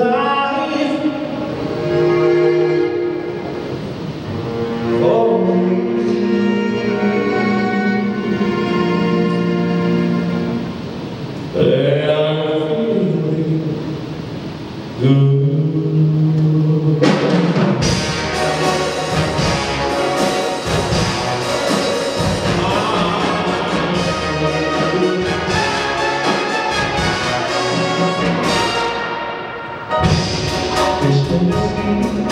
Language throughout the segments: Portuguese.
ajudar. Deus.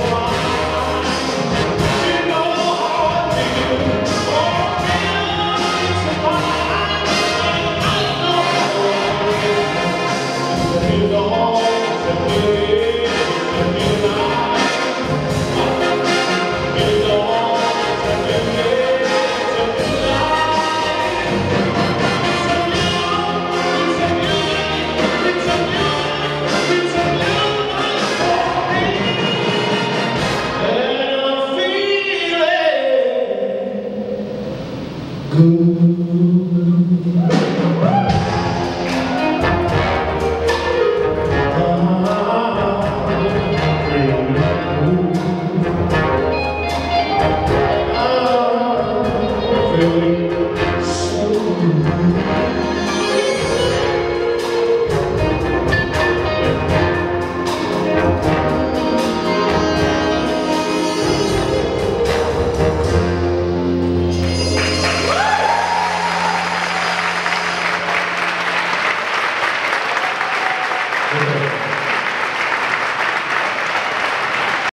Oh,